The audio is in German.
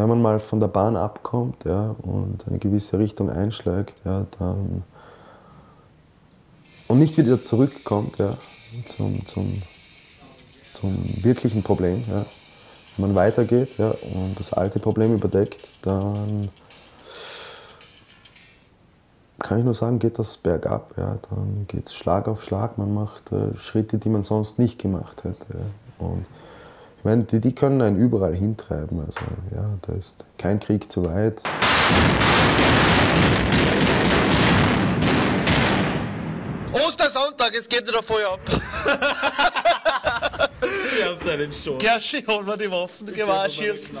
wenn man mal von der Bahn abkommt ja, und eine gewisse Richtung einschlägt, ja, dann und nicht wieder zurückkommt ja, zum, zum, zum wirklichen Problem, ja, wenn man weitergeht ja, und das alte Problem überdeckt, dann kann ich nur sagen, geht das bergab. Ja. Dann geht es Schlag auf Schlag. Man macht äh, Schritte, die man sonst nicht gemacht hätte. Ja. Und ich meine, die, die können einen überall hintreiben. Also, ja, da ist kein Krieg zu weit. Ostersonntag, es geht wieder voll ab. Ich hab's einen schon. Gerschi, hol mir die Waffen, schießen.